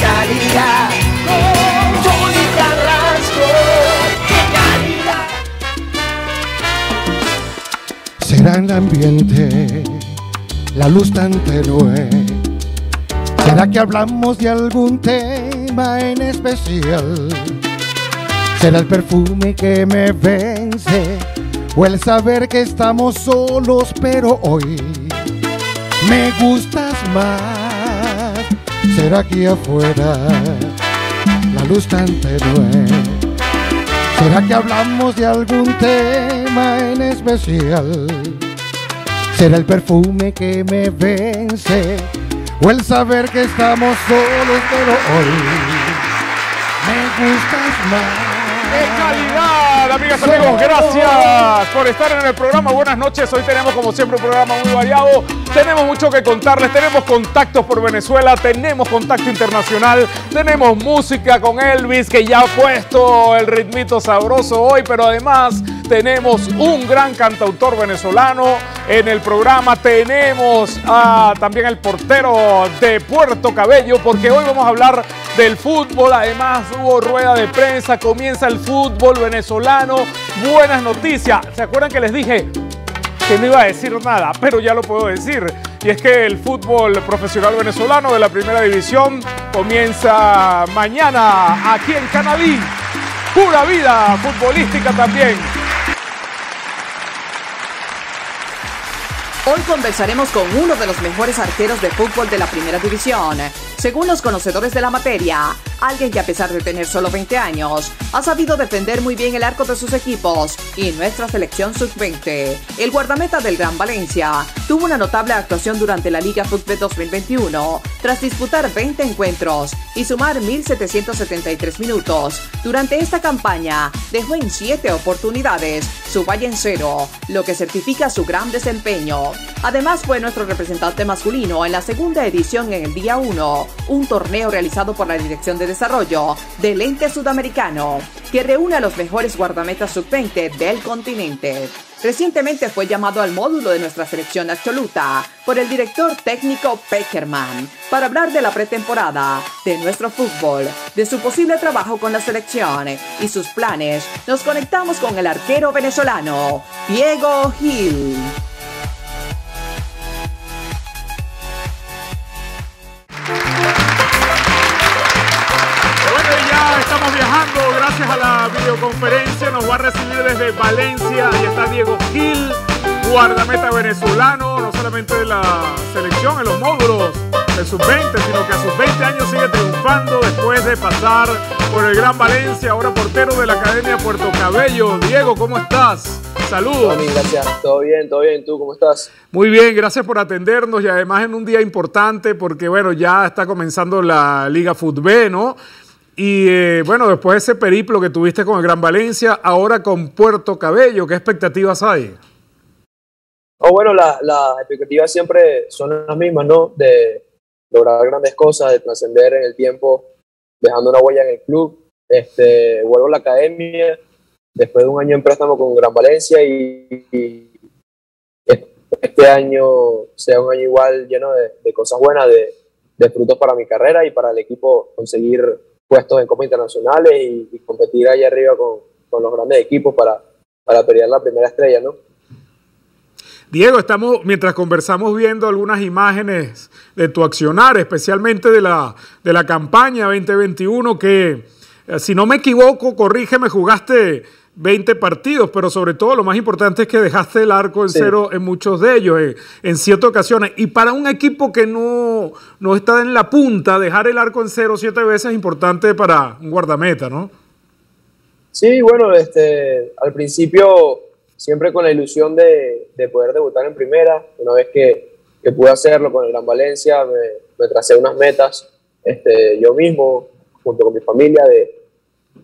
calidad. Con Tony Carrasco, qué calidad. Será el ambiente, la luz tan tenue. ¿Será que hablamos de algún tema en especial? ¿Será el perfume que me vence? ¿O el saber que estamos solos pero hoy me gustas más? ¿Será aquí afuera la luz tan tenue? ¿Será que hablamos de algún tema en especial? ¿Será el perfume que me vence? ¿O el saber que estamos solos pero hoy me gustas más? ¡Qué calidad, amigas, amigos! Gracias por estar en el programa. Buenas noches. Hoy tenemos, como siempre, un programa muy variado. Tenemos mucho que contarles. Tenemos contactos por Venezuela. Tenemos contacto internacional. Tenemos música con Elvis, que ya ha puesto el ritmito sabroso hoy. Pero además, tenemos un gran cantautor venezolano en el programa. Tenemos también el portero de Puerto Cabello, porque hoy vamos a hablar del fútbol. Además, hubo rueda de prensa. Comienza el fútbol venezolano. Buenas noticias. ¿Se acuerdan que les dije que no iba a decir nada? Pero ya lo puedo decir. Y es que el fútbol profesional venezolano de la primera división comienza mañana aquí en Canadí. Pura vida futbolística también. Hoy conversaremos con uno de los mejores arqueros de fútbol de la primera división. Según los conocedores de la materia, alguien que a pesar de tener solo 20 años, ha sabido defender muy bien el arco de sus equipos y nuestra selección sub-20. El guardameta del Gran Valencia tuvo una notable actuación durante la Liga Fútbol 2021, tras disputar 20 encuentros y sumar 1.773 minutos. Durante esta campaña, dejó en 7 oportunidades su valle en cero, lo que certifica su gran desempeño. Además fue nuestro representante masculino en la segunda edición en el día 1, un torneo realizado por la Dirección de Desarrollo del ente sudamericano, que reúne a los mejores guardametas sub-20 del continente. Recientemente fue llamado al módulo de nuestra selección absoluta por el director técnico Peckerman para hablar de la pretemporada, de nuestro fútbol, de su posible trabajo con la selección y sus planes. Nos conectamos con el arquero venezolano, Diego Gil. La videoconferencia. Nos va a recibir desde Valencia. Ahí está Diego Gil, guardameta venezolano, no solamente de la selección en los módulos de sus 20, sino que a sus 20 años sigue triunfando después de pasar por el Gran Valencia, ahora portero de la Academia Puerto Cabello. Diego, ¿cómo estás? Saludos. Tony, gracias. Todo bien, todo bien. ¿Tú cómo estás? Muy bien, gracias por atendernos y además en un día importante porque bueno, ya está comenzando la Liga Fútbol, ¿no? Y eh, bueno, después de ese periplo que tuviste con el Gran Valencia, ahora con Puerto Cabello, ¿qué expectativas hay? Oh, bueno, la- las expectativas siempre son las mismas, ¿no? De lograr grandes cosas, de trascender en el tiempo, dejando una huella en el club. Este, vuelvo a la academia después de un año en préstamo con Gran Valencia y, este año sea un año igual lleno de, de cosas buenas, de, de frutos para mi carrera y para el equipo conseguir puestos en Copa Internacionales y, competir ahí arriba con, con los grandes equipos para, para pelear la primera estrella, ¿no? Diego, estamos, mientras conversamos, viendo algunas imágenes de tu accionar, especialmente de la, de la campaña 2021, que, eh, si no me equivoco, corrígeme, jugaste 20 partidos, pero sobre todo lo más importante es que dejaste el arco en Sí. cero en muchos de ellos, en, en siete ocasiones. Y para un equipo que no, no está en la punta, dejar el arco en cero siete veces es importante para un guardameta, ¿no? Sí, bueno, este, al principio siempre con la ilusión de, de poder debutar en primera. Una vez que, que pude hacerlo con el Gran Valencia, me, me tracé unas metas este, yo mismo, junto con mi familia de,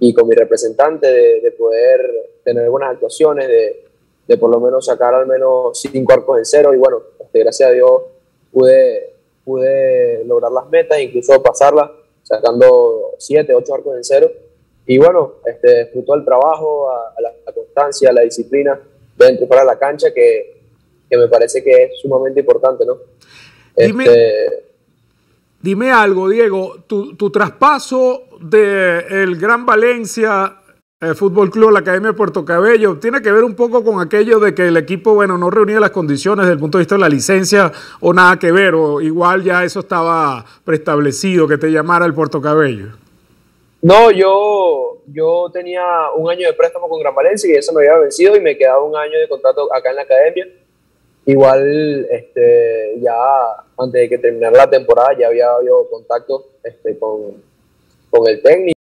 y con mi representante, de, de poder tener buenas actuaciones, de, de por lo menos sacar al menos cinco arcos en cero. Y bueno, este, gracias a Dios pude, pude lograr las metas, incluso pasarlas, sacando siete, ocho arcos en cero. Y bueno, este, fruto del trabajo, a, a la, la constancia, a la disciplina dentro y para la cancha, que, que me parece que es sumamente importante, ¿no? Dime- Este, Dime algo, Diego, tu, tu traspaso del el Gran Valencia eh, Fútbol Club, la Academia de Puerto Cabello, tiene que ver un poco con aquello de que el equipo, bueno, no reunía las condiciones desde el punto de vista de la licencia o nada que ver, o igual ya eso estaba preestablecido, que te llamara el Puerto Cabello. No, yo, yo tenía un año de préstamo con Gran Valencia y eso me había vencido y me quedaba un año de contrato acá en la academia. Igual, este, ya antes de que terminara la temporada, ya había habido contacto este, con, con el técnico